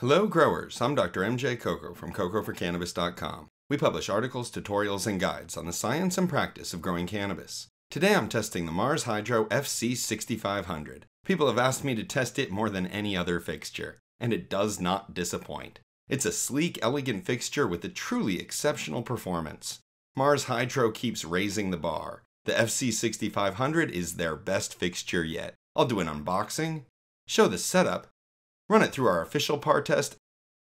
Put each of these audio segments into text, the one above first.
Hello, growers. I'm Dr. MJ Coco from CocoForCannabis.com. We publish articles, tutorials, and guides on the science and practice of growing cannabis. Today I'm testing the Mars Hydro FC6500. People have asked me to test it more than any other fixture, and it does not disappoint. It's a sleek, elegant fixture with a truly exceptional performance. Mars Hydro keeps raising the bar. The FC6500 is their best fixture yet. I'll do an unboxing, show the setup, run it through our official par test,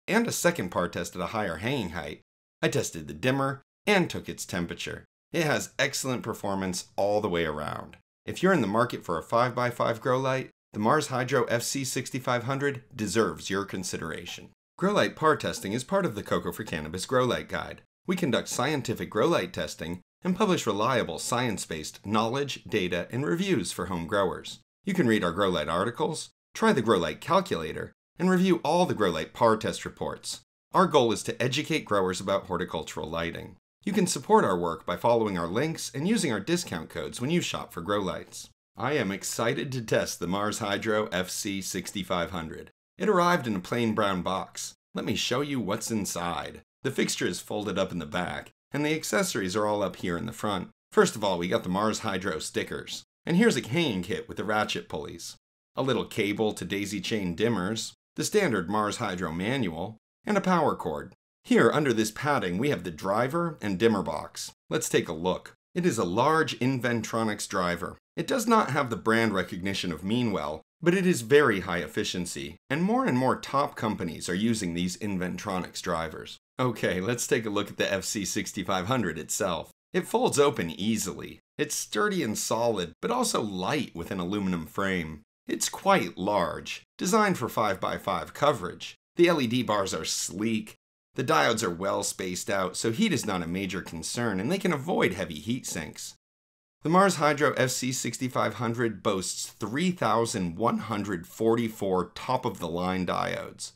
and a second par test at a higher hanging height. I tested the dimmer and took its temperature. It has excellent performance all the way around. If you're in the market for a 5x5 grow light, the Mars Hydro FC6500 deserves your consideration. Grow light par testing is part of the Coco for Cannabis Grow Light Guide. We conduct scientific grow light testing and publish reliable science based knowledge, data, and reviews for home growers. You can read our grow light articles, try the grow light calculator, and review all the GrowLight par test reports. Our goal is to educate growers about horticultural lighting. You can support our work by following our links and using our discount codes when you shop for grow lights. I am excited to test the Mars Hydro FC6500. It arrived in a plain brown box. Let me show you what's inside. The fixture is folded up in the back, and the accessories are all up here in the front. First of all, we got the Mars Hydro stickers. And here's a hanging kit with the ratchet pulleys, a little cable to daisy chain dimmers, the standard Mars Hydro manual, and a power cord. Here, under this padding, we have the driver and dimmer box. Let's take a look. It is a large Inventronics driver. It does not have the brand recognition of Meanwell, but it is very high efficiency, and more and more top companies are using these Inventronics drivers. Okay, let's take a look at the FC6500 itself. It folds open easily. It's sturdy and solid, but also light with an aluminum frame. It's quite large, designed for 5x5 coverage. The LED bars are sleek. The diodes are well spaced out, so heat is not a major concern, and they can avoid heavy heat sinks. The Mars Hydro FC6500 boasts 3,144 top of the line diodes.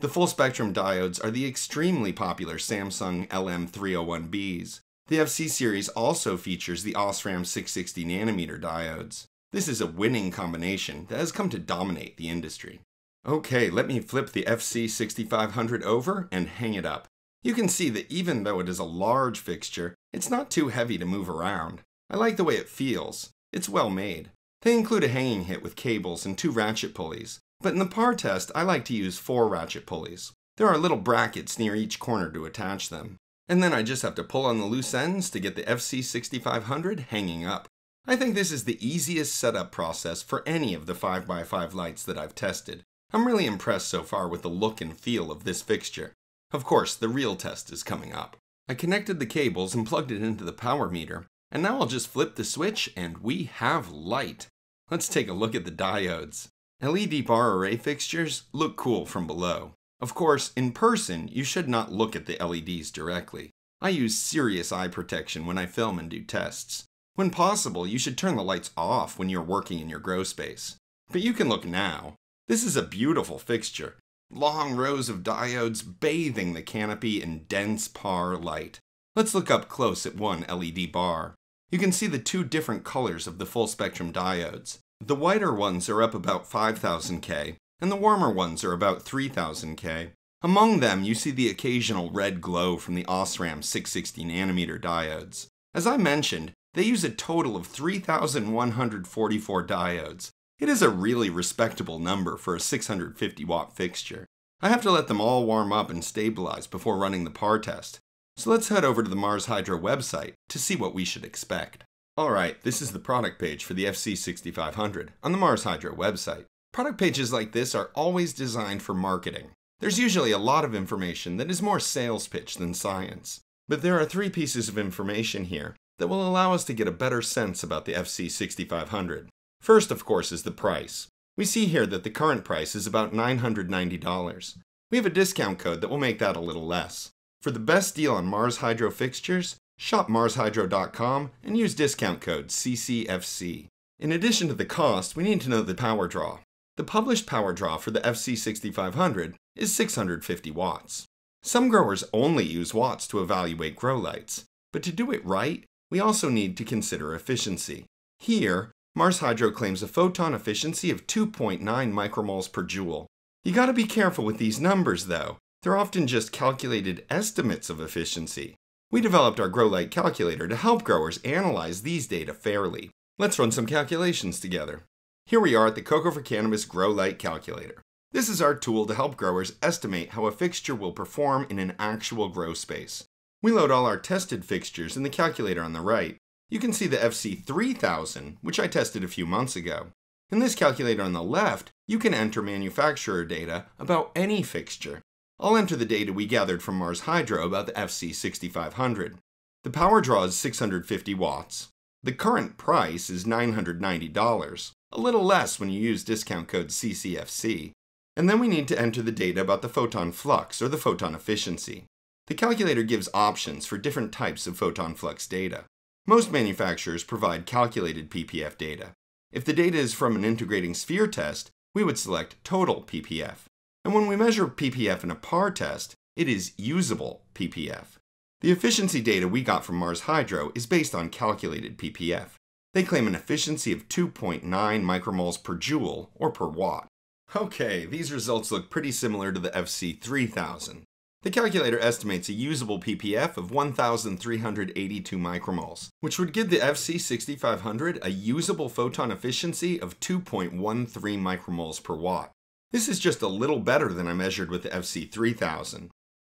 The full spectrum diodes are the extremely popular Samsung LM301Bs. The FC series also features the Osram 660 nanometer diodes. This is a winning combination that has come to dominate the industry. Okay, let me flip the FC6500 over and hang it up. You can see that even though it is a large fixture, it's not too heavy to move around. I like the way it feels. It's well made. They include a hanging hit with cables and two ratchet pulleys, but in the par test I like to use four ratchet pulleys. There are little brackets near each corner to attach them. And then I just have to pull on the loose ends to get the FC6500 hanging up. I think this is the easiest setup process for any of the 5x5 lights that I've tested. I'm really impressed so far with the look and feel of this fixture. Of course, the real test is coming up. I connected the cables and plugged it into the power meter, and now I'll just flip the switch and we have light. Let's take a look at the diodes. LED bar array fixtures look cool from below. Of course, in person, you should not look at the LEDs directly. I use serious eye protection when I film and do tests. When possible, you should turn the lights off when you're working in your grow space. But you can look now. This is a beautiful fixture. Long rows of diodes bathing the canopy in dense par light. Let's look up close at one LED bar. You can see the two different colors of the full spectrum diodes. The whiter ones are up about 5000K, and the warmer ones are about 3000K. Among them, you see the occasional red glow from the Osram 660 nanometer diodes. As I mentioned, they use a total of 3,144 diodes. It is a really respectable number for a 650 watt fixture. I have to let them all warm up and stabilize before running the PAR test. So let's head over to the Mars Hydro website to see what we should expect. Alright, this is the product page for the FC6500 on the Mars Hydro website. Product pages like this are always designed for marketing. There's usually a lot of information that is more sales pitch than science. But there are three pieces of information here that will allow us to get a better sense about the FC6500. First, of course, is the price. We see here that the current price is about $990. We have a discount code that will make that a little less. For the best deal on Mars Hydro fixtures, shop marshydro.com and use discount code CCFC. In addition to the cost, we need to know the power draw. The published power draw for the FC6500 is 650 watts. Some growers only use watts to evaluate grow lights, but to do it right, we also need to consider efficiency. Here, Mars Hydro claims a photon efficiency of 2.9 micromoles per joule. You gotta be careful with these numbers though. They're often just calculated estimates of efficiency. We developed our Grow Light calculator to help growers analyze these data fairly. Let's run some calculations together. Here we are at the Coco for Cannabis Grow Light calculator. This is our tool to help growers estimate how a fixture will perform in an actual grow space. We load all our tested fixtures in the calculator on the right. You can see the FC3000, which I tested a few months ago. In this calculator on the left, you can enter manufacturer data about any fixture. I'll enter the data we gathered from Mars Hydro about the FC6500. The power draw is 650 watts. The current price is $990, a little less when you use discount code CCFC. And then we need to enter the data about the photon flux or the photon efficiency. The calculator gives options for different types of photon flux data. Most manufacturers provide calculated ppf data. If the data is from an integrating sphere test, we would select total ppf. And when we measure ppf in a PAR test, it is usable ppf. The efficiency data we got from Mars Hydro is based on calculated ppf. They claim an efficiency of 2.9 micromoles per joule or per watt. Okay, these results look pretty similar to the FC3000. The calculator estimates a usable ppf of 1,382 micromoles, which would give the FC6500 a usable photon efficiency of 2.13 micromoles per watt. This is just a little better than I measured with the FC3000.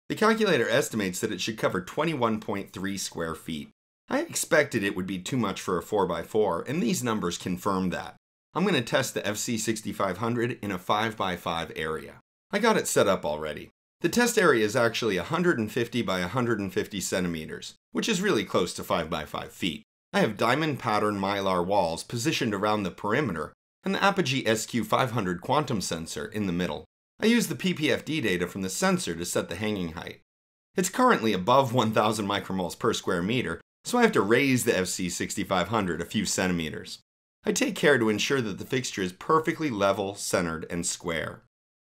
The calculator estimates that it should cover 21.3 square feet. I expected it would be too much for a 4x4, and these numbers confirm that. I'm going to test the FC6500 in a 5x5 area. I got it set up already. The test area is actually 150 by 150 centimeters, which is really close to 5x5 feet. I have diamond pattern mylar walls positioned around the perimeter and the Apogee SQ500 quantum sensor in the middle. I use the PPFD data from the sensor to set the hanging height. It's currently above 1000 micromoles per square meter, so I have to raise the FC6500 a few centimeters. I take care to ensure that the fixture is perfectly level, centered, and square.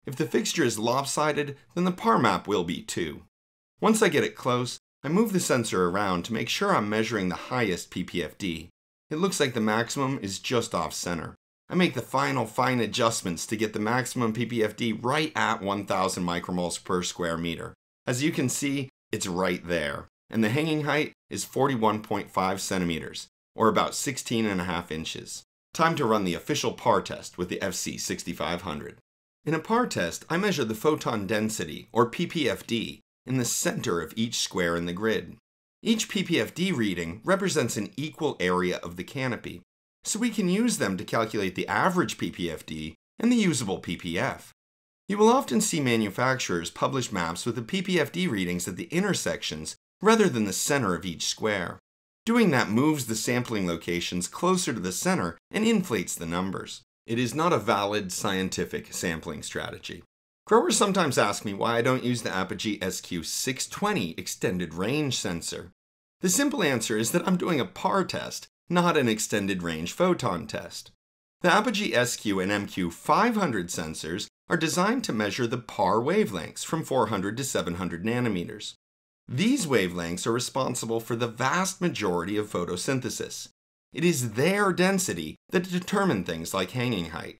If the fixture is lopsided, then the PAR map will be too. Once I get it close, I move the sensor around to make sure I'm measuring the highest PPFD. It looks like the maximum is just off center. I make the final fine adjustments to get the maximum PPFD right at 1000 micromoles per square meter. As you can see, it's right there, and the hanging height is 41.5 centimeters, or about 16 and a half inches. Time to run the official PAR test with the FC6500. In a PAR test, I measure the photon density, or PPFD, in the center of each square in the grid. Each PPFD reading represents an equal area of the canopy, so we can use them to calculate the average PPFD and the usable PPF. You will often see manufacturers publish maps with the PPFD readings at the intersections rather than the center of each square. Doing that moves the sampling locations closer to the center and inflates the numbers. It is not a valid scientific sampling strategy. Growers sometimes ask me why I don't use the Apogee SQ620 extended range sensor. The simple answer is that I'm doing a PAR test not an extended range photon test. The Apogee SQ and MQ500 sensors are designed to measure the PAR wavelengths from 400 to 700 nanometers. These wavelengths are responsible for the vast majority of photosynthesis. It is their density that determine things like hanging height.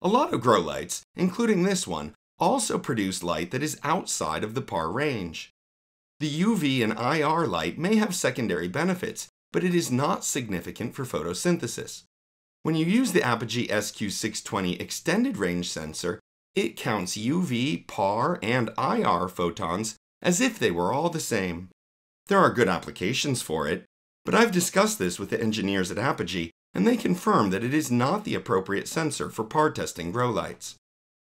A lot of grow lights, including this one, also produce light that is outside of the PAR range. The UV and IR light may have secondary benefits, but it is not significant for photosynthesis. When you use the Apogee SQ620 extended range sensor, it counts UV, PAR, and IR photons as if they were all the same. There are good applications for it, but I've discussed this with the engineers at Apogee, and they confirm that it is not the appropriate sensor for PAR testing grow lights.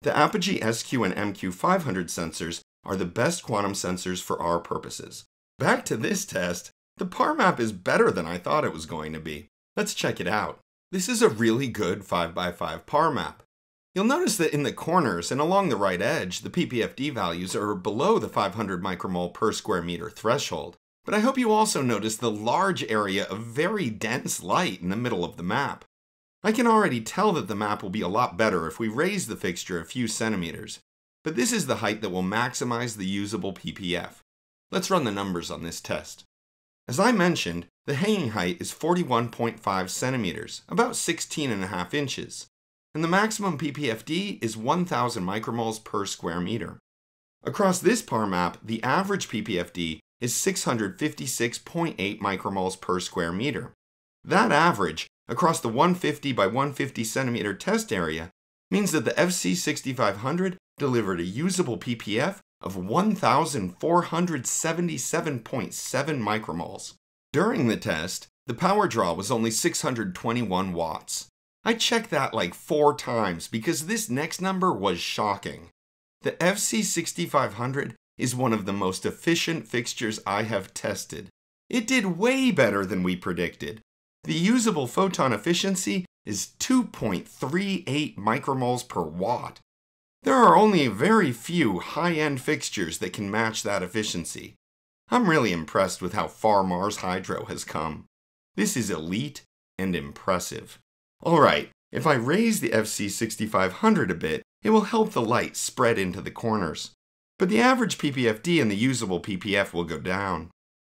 The Apogee SQ and MQ500 sensors are the best quantum sensors for our purposes. Back to this test, the PAR map is better than I thought it was going to be. Let's check it out. This is a really good 5x5 PAR map. You'll notice that in the corners and along the right edge, the PPFD values are below the 500 micromole per square meter threshold. But I hope you also notice the large area of very dense light in the middle of the map. I can already tell that the map will be a lot better if we raise the fixture a few centimeters, but this is the height that will maximize the usable PPF. Let's run the numbers on this test. As I mentioned, the hanging height is 41.5 centimeters, about 16 and a half inches, and the maximum ppfd is 1000 micromoles per square meter. Across this PAR map, the average ppfd is 656.8 micromoles per square meter. That average, across the 150 by 150 centimeter test area, means that the FC6500 delivered a usable ppf of 1,477.7 micromoles. During the test, the power draw was only 621 watts. I checked that like four times because this next number was shocking. The FC6500 is one of the most efficient fixtures I have tested. It did way better than we predicted. The usable photon efficiency is 2.38 micromoles per watt. There are only very few high-end fixtures that can match that efficiency. I'm really impressed with how far Mars Hydro has come. This is elite and impressive. Alright, if I raise the FC6500 a bit, it will help the light spread into the corners. But the average PPFD and the usable PPF will go down.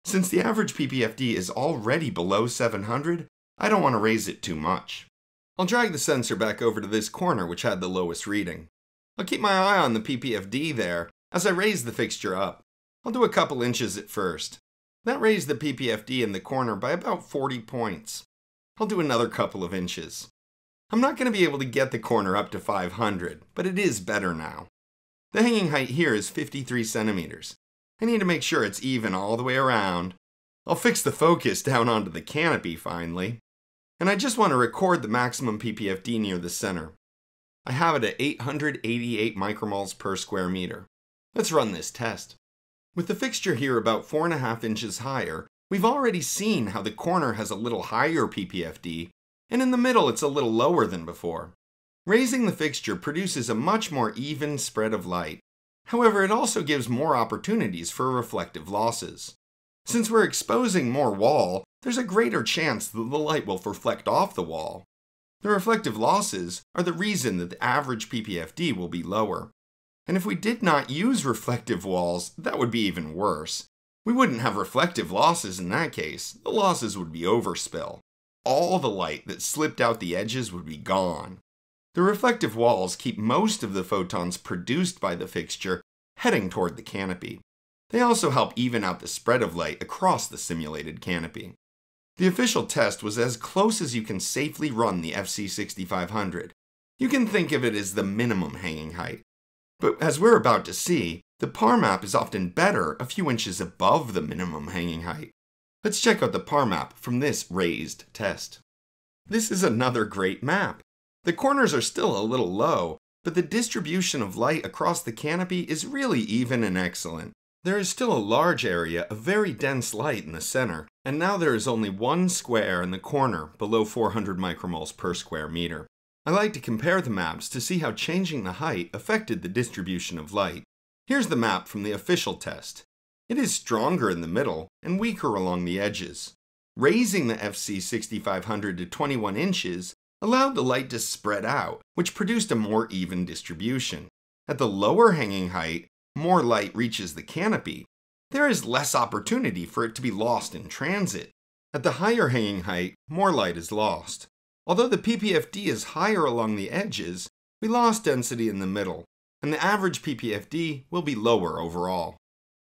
Since the average PPFD is already below 700, I don't want to raise it too much. I'll drag the sensor back over to this corner which had the lowest reading. I'll keep my eye on the PPFD there as I raise the fixture up. I'll do a couple inches at first. That raised the PPFD in the corner by about 40 points. I'll do another couple of inches. I'm not going to be able to get the corner up to 500, but it is better now. The hanging height here is 53 centimeters. I need to make sure it's even all the way around. I'll fix the focus down onto the canopy finally. And I just want to record the maximum PPFD near the center. I have it at 888 micromoles per square meter. Let's run this test. With the fixture here about 4.5 inches higher, we've already seen how the corner has a little higher PPFD, and in the middle it's a little lower than before. Raising the fixture produces a much more even spread of light. However, it also gives more opportunities for reflective losses. Since we're exposing more wall, there's a greater chance that the light will reflect off the wall. The reflective losses are the reason that the average PPFD will be lower. And if we did not use reflective walls, that would be even worse. We wouldn't have reflective losses in that case. The losses would be overspill. All the light that slipped out the edges would be gone. The reflective walls keep most of the photons produced by the fixture heading toward the canopy. They also help even out the spread of light across the simulated canopy. The official test was as close as you can safely run the FC6500. You can think of it as the minimum hanging height. But as we're about to see, the PAR map is often better a few inches above the minimum hanging height. Let's check out the PAR map from this raised test. This is another great map. The corners are still a little low, but the distribution of light across the canopy is really even and excellent. There is still a large area of very dense light in the center, and now there is only one square in the corner below 400 micromoles per square meter. I like to compare the maps to see how changing the height affected the distribution of light. Here's the map from the official test. It is stronger in the middle and weaker along the edges. Raising the FC6500 to 21 inches allowed the light to spread out, which produced a more even distribution. At the lower hanging height, more light reaches the canopy, there is less opportunity for it to be lost in transit. At the higher hanging height, more light is lost. Although the PPFD is higher along the edges, we lost density in the middle, and the average PPFD will be lower overall.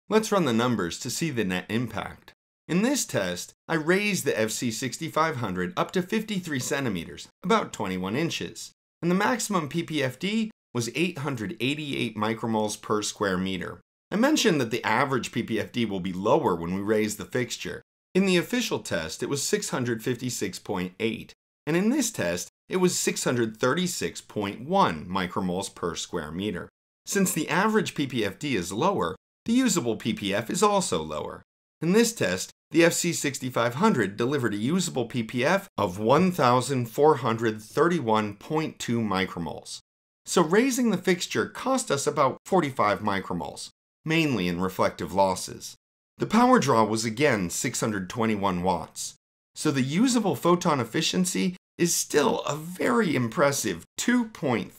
Let's run the numbers to see the net impact. In this test, I raised the FC6500 up to 53 centimeters, about 21 inches, and the maximum PPFD was 888 micromoles per square meter. I mentioned that the average PPFD will be lower when we raise the fixture. In the official test, it was 656.8, and in this test, it was 636.1 micromoles per square meter. Since the average PPFD is lower, the usable PPF is also lower. In this test, the FC6500 delivered a usable PPF of 1,431.2 micromoles. So raising the fixture cost us about 45 micromoles, mainly in reflective losses. The power draw was again 621 watts, so the usable photon efficiency is still a very impressive 2.3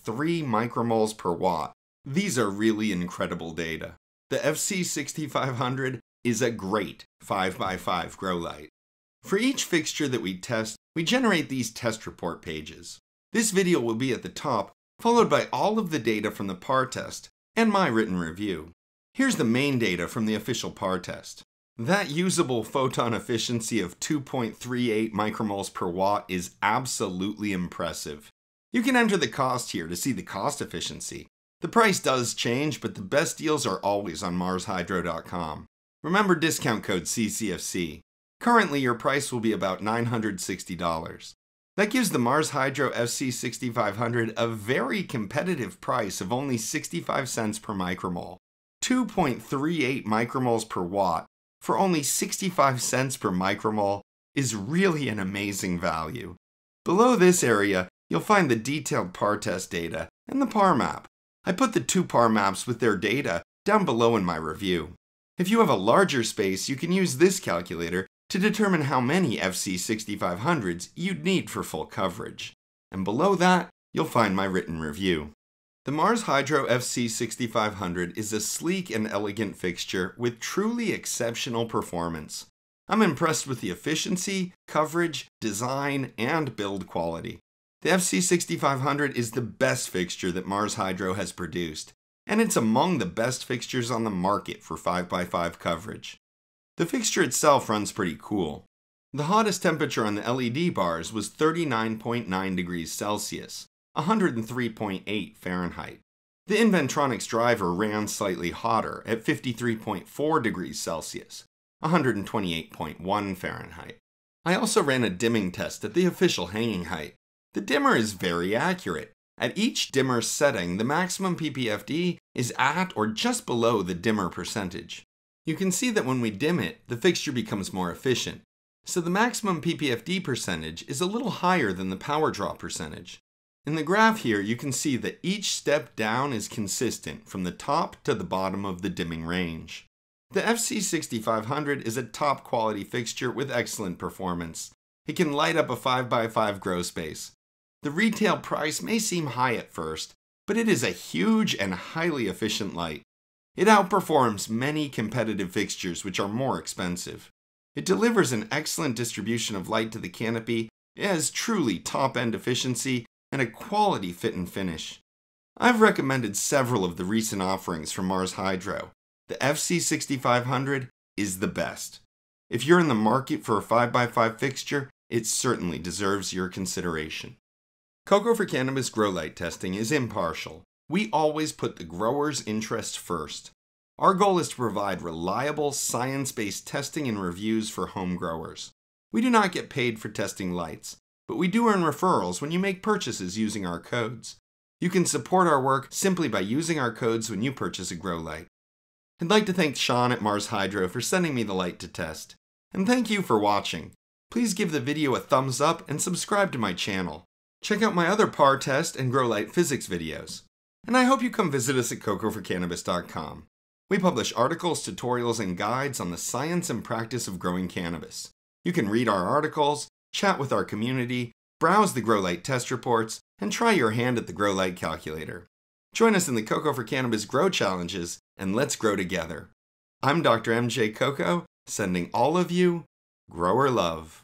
micromoles per watt. These are really incredible data. The FC6500 is a great 5x5 grow light. For each fixture that we test, we generate these test report pages. This video will be at the top, followed by all of the data from the PAR test and my written review. Here's the main data from the official PAR test. That usable photon efficiency of 2.38 micromoles per watt is absolutely impressive. You can enter the cost here to see the cost efficiency. The price does change, but the best deals are always on marshydro.com. Remember discount code CCFC. Currently, your price will be about $960. That gives the Mars Hydro FC6500 a very competitive price of only 65 cents per micromole. 2.38 micromoles per watt for only 65 cents per micromole is really an amazing value. Below this area, you'll find the detailed PAR test data and the PAR map. I put the two PAR maps with their data down below in my review. If you have a larger space, you can use this calculator to determine how many FC6500s you'd need for full coverage. And below that, you'll find my written review. The Mars Hydro FC6500 is a sleek and elegant fixture with truly exceptional performance. I'm impressed with the efficiency, coverage, design, and build quality. The FC6500 is the best fixture that Mars Hydro has produced, and it's among the best fixtures on the market for 5x5 coverage. The fixture itself runs pretty cool. The hottest temperature on the LED bars was 39.9 degrees Celsius, 103.8 Fahrenheit. The Inventronics driver ran slightly hotter at 53.4 degrees Celsius, 128.1 Fahrenheit. I also ran a dimming test at the official hanging height. The dimmer is very accurate. At each dimmer setting, the maximum PPFD is at or just below the dimmer percentage. You can see that when we dim it, the fixture becomes more efficient. So the maximum PPFD percentage is a little higher than the power draw percentage. In the graph here, you can see that each step down is consistent from the top to the bottom of the dimming range. The FC6500 is a top quality fixture with excellent performance. It can light up a 5x5 grow space. The retail price may seem high at first, but it is a huge and highly efficient light. It outperforms many competitive fixtures which are more expensive. It delivers an excellent distribution of light to the canopy, it has truly top end efficiency, and a quality fit and finish. I've recommended several of the recent offerings from Mars Hydro. The FC6500 is the best. If you're in the market for a 5x5 fixture, it certainly deserves your consideration. Coco for Cannabis grow light testing is impartial. We always put the grower's interest first. Our goal is to provide reliable, science based testing and reviews for home growers. We do not get paid for testing lights, but we do earn referrals when you make purchases using our codes. You can support our work simply by using our codes when you purchase a grow light. I'd like to thank Sean at Mars Hydro for sending me the light to test. And thank you for watching. Please give the video a thumbs up and subscribe to my channel. Check out my other PAR test and grow light physics videos. And I hope you come visit us at cocoforcannabis.com. We publish articles, tutorials, and guides on the science and practice of growing cannabis. You can read our articles, chat with our community, browse the Grow Light test reports, and try your hand at the Grow Light calculator. Join us in the Coco for Cannabis Grow Challenges, and let's grow together. I'm Dr. MJ Coco, sending all of you grower love.